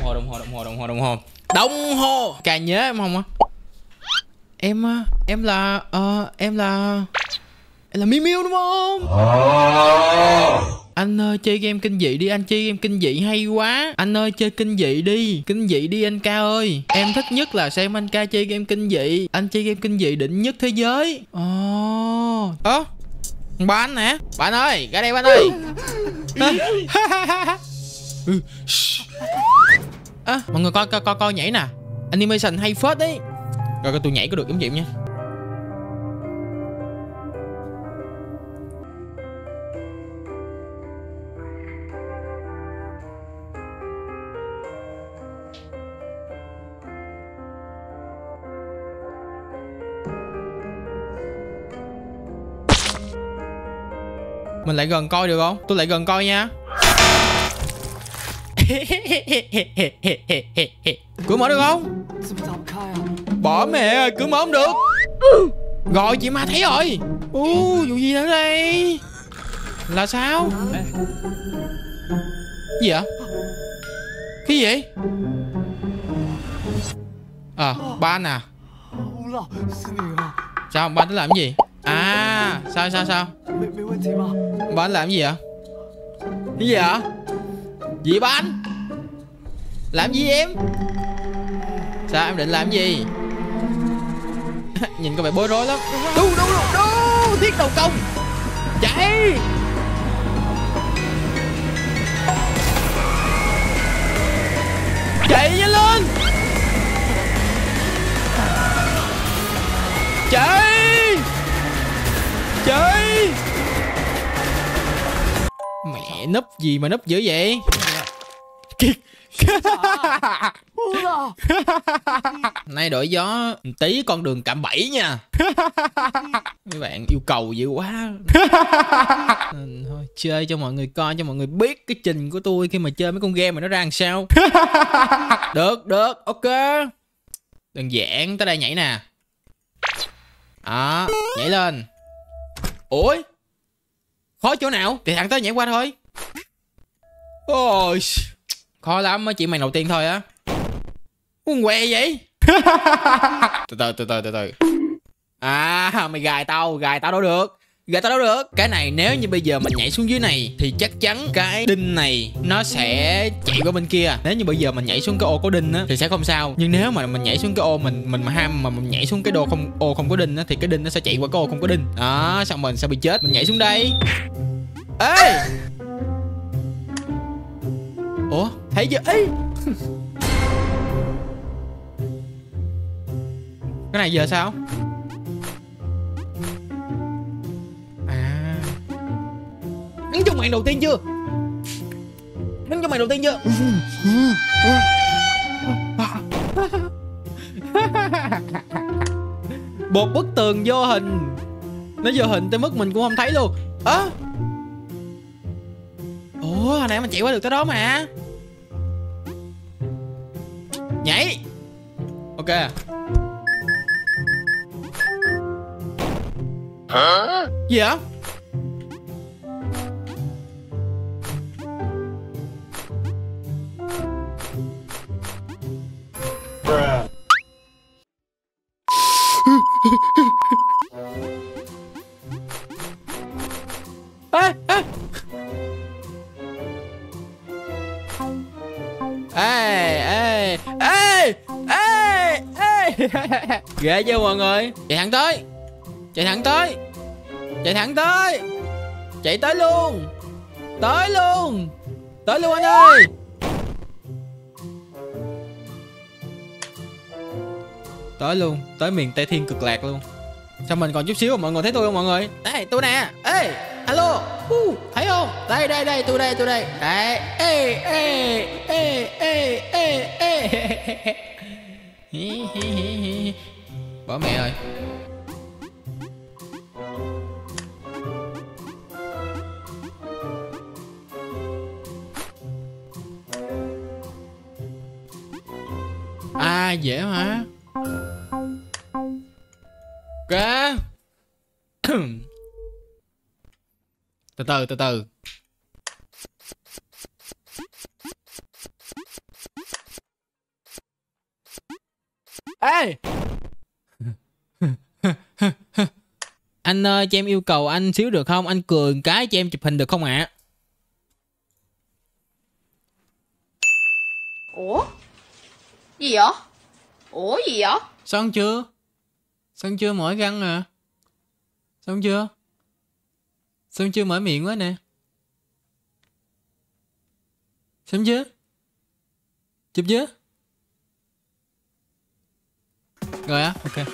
hồ đồng hồ đồng hồ cà nhớ em không á? Em á, em là ờ em là em là miu miu đúng không? Anh ơi chơi game kinh dị đi anh chơi game kinh dị hay quá. Anh ơi chơi kinh dị đi kinh dị đi anh ca ơi. Em thích nhất là xem anh ca chơi game kinh dị. Anh chơi game kinh dị đỉnh nhất thế giới. Ồ ơ ba anh nè bạn ơi ra đây bạn ơi À, mọi người coi coi coi coi nhảy nè. Animation hay phết đấy. Rồi coi tôi nhảy có được giống vậy nha Mình lại gần coi được không? Tôi lại gần coi nha. cửa mở được không? Bỏ mẹ cửa mở không được. Gọi chị ma thấy rồi. U vụ gì nữa đây? Là sao? Gì vậy? Cái gì? Ờ à, ba nè à. sao ba tính làm cái gì? À sao sao sao? Ba làm cái gì vậy? Cái gì vậy? Gì ba anh? Làm gì em? Sao em định làm gì? Nhìn có vẻ bối rối lắm. Đu đu đu đu, Thiết đầu công. Chạy. Chạy nhanh lên. Chạy. Chạy. Mẹ núp gì mà núp dữ vậy? Kiệt. Nay đổi gió tí, con đường cạm bẫy nha. Mấy bạn yêu cầu dữ quá. Thôi, chơi cho mọi người coi, Cho mọi người biết cái trình của tôi Khi mà chơi mấy con game mà nó ra làm sao. Được được, ok. Đơn giản, tới đây nhảy nè. Đó, Nhảy lên. Ủi Khó chỗ nào? Thì thằng tới nhảy qua thôi. Ôi Khó lắm mới chỉ màn đầu tiên thôi á. Con què vậy? Từ từ từ từ từ từ. À mày gài tao gài tao đâu được. Gài tao đâu được. Cái này nếu như bây giờ mình nhảy xuống dưới này thì chắc chắn cái đinh này nó sẽ chạy qua bên kia. Nếu như bây giờ mình nhảy xuống cái ô có đinh á thì sẽ không sao. Nhưng nếu mà mình nhảy xuống cái ô mình mình mà ham mà mình nhảy xuống cái đồ không ô không có đinh á thì cái đinh nó sẽ chạy qua cái ô không có đinh. Đó xong mình sẽ bị chết. Mình nhảy xuống đây. Ê ủa? Thấy chưa? Ê cái này giờ sao? À. Đứng trong màn đầu tiên chưa? Đứng trong màn đầu tiên chưa? Một bức tường vô hình. Nó vô hình tới mức mình cũng không thấy luôn. Ơ? À? ủa, hồi nãy mình chạy qua được tới đó mà nhảy. Ok. Gì vậy ghê chưa mọi người? Chạy thẳng tới. Chạy thẳng tới. Chạy thẳng tới. Chạy tới luôn. Tới luôn. Tới luôn anh ơi. Tới luôn. Tới miền tây thiên cực lạc luôn. Sao mình còn chút xíu mọi người thấy tôi không mọi người? Đây tôi nè. Ê alo. Uh, thấy không? Đây đây đây tôi đây tôi đây. Đấy. Ê ê ê ê ê ê bỏ mẹ ơi. À dễ mà kìa. Từ từ từ từ. Ê! Anh ơi cho em yêu cầu anh xíu được không? Anh cười cái cho em chụp hình được không ạ? Ủa? Gì vậy? Ủa gì vậy? xong chưa? Xong chưa mỏi răng à xong chưa? Xong chưa mở miệng quá nè? Xong chưa? Chụp chưa? Rồi á ok.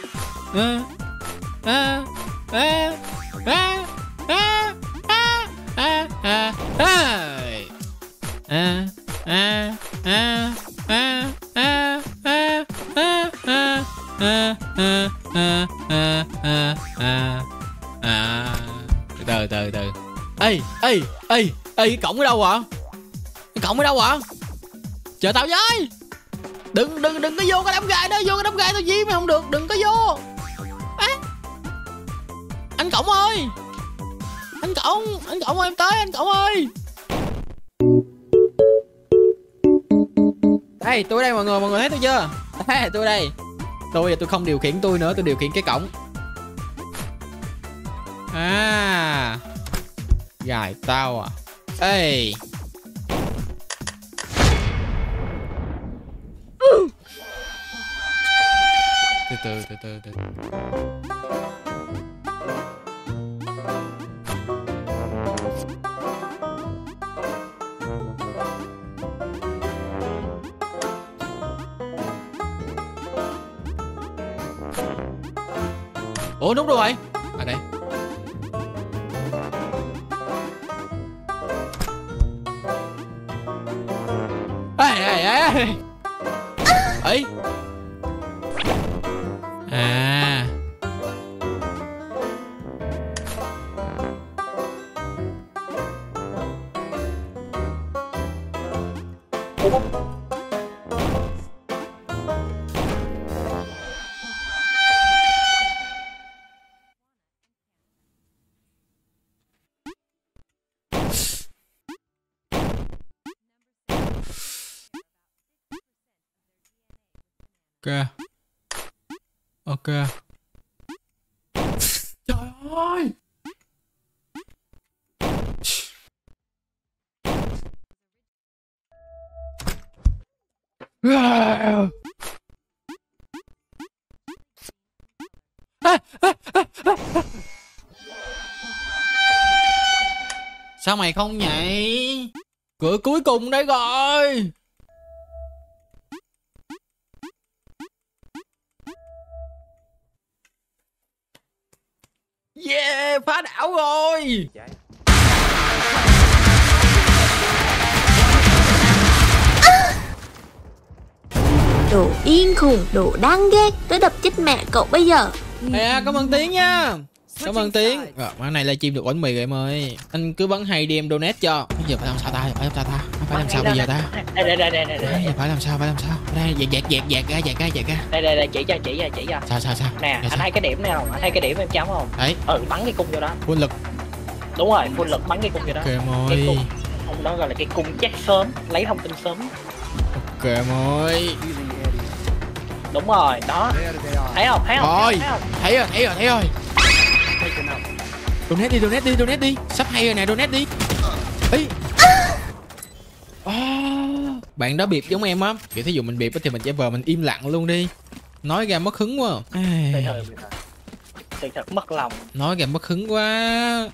À, à, à, à, à, à, à, à, à. À, à, à, à, à, à, à, à, à, à, à, à, à, à, à. từ từ từ ê ê ê ê cái cổng ở đâu ạ cái cổng ở đâu ạ chờ tao với đừng đừng đừng có vô cái đám gai đó vô cái đám gai tao dí mày không được đừng có vô anh cổng ơi! Anh cổng anh cổng ơi, em tới, anh cổng ơi! Đây, tôi đây, mọi người mọi người thấy tôi chưa? Đây, tôi đây. Tôi giờ tôi không điều khiển tôi nữa, tôi điều khiển cái cổng. À. Gài tao à. Ê. Từ từ từ từ từ. Ủa đúng rồi. À đây. Ê ê ê ấy à. Thank you. Ok trời ơi Sao mày không nhảy? Cửa cuối cùng đây rồi. Yeah, phá đảo rồi. Đồ điên khùng, đồ đáng ghét Tôi đập chết mẹ cậu bây giờ À, cảm ơn Tiến nha. Cảm ơn Tiến. Rồi, món này là chim được bánh mì rồi em ơi. Anh cứ bắn hay đi em donate cho. Bây giờ phải làm sao ta? Phải làm sao ta? Phải làm sao bây giờ ta? đây đây đây đây đây phải làm sao? Phải làm sao? Đây, dẹt dẹt dẹt dẹt ra, dẹt ra, dẹt ra. đây đây đây chỉ cho chỉ cho chỉ cho Sao sao sao? nè anh thấy cái điểm này không anh thấy cái điểm em chấm không Đấy, ừ bắn cái cung vô đó quân lực. đúng rồi full lực bắn cái cung vô đó Ok em cái cung ông đó gọi là cái cung chắc sớm lấy thông tin sớm Ok em ơi. đúng rồi đó thấy không thấy không Rồi, thấy rồi, thấy rồi, thấy rồi. Donate đi, donate đi, donate đi. Sắp hay rồi nè, donate đi. Ý. À, bạn đó biệp giống em á. Kiểu thí dụ mình á thì mình giả vờ mình im lặng luôn đi. Nói ra mất hứng quá. từ từ mất lòng Nói ra mất hứng quá.